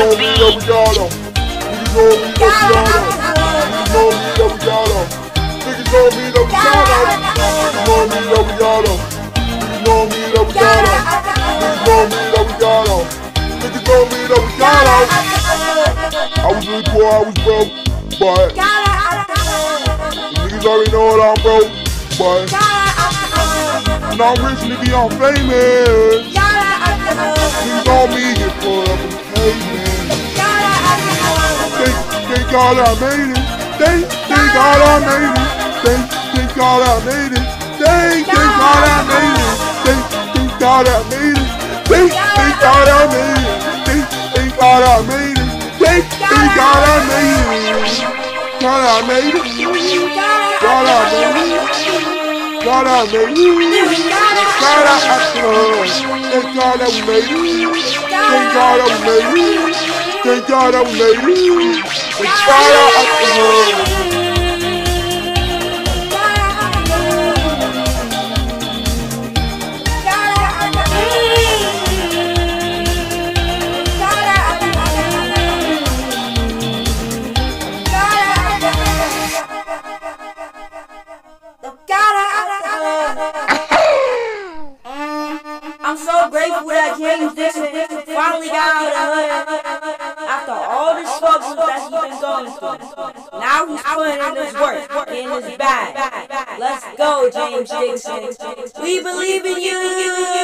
on the beat. Niggas know me, that we got 'em. Niggas know me, that we got 'em. Niggas know me, that we got 'em. Niggas know me, that we got 'em. Niggas know me, that we got 'em. Niggas know me, that we got 'em. Niggas know me, that we got 'em. I was really poor, I was broke, but niggas already know that I'm broke, but now I'm rich, nigga, I'm famous. Niggas God I made it. Thank, thank God I made it. Thank, thank God I made it. Thank, thank God I made it. Thank, thank God I made it. Thank, thank God I made it. Thank, thank God I made it. Thank, thank God I made it. God I made it. God I made it. God I made it. God I, uh, thank God that made it. Thank God we made it. Thank God that made it. We try our up the moon. I'm so grateful that I came this. All he's been going through. Now he's putting in his work, getting his bag. Let's go, James Dickson. We believe in you.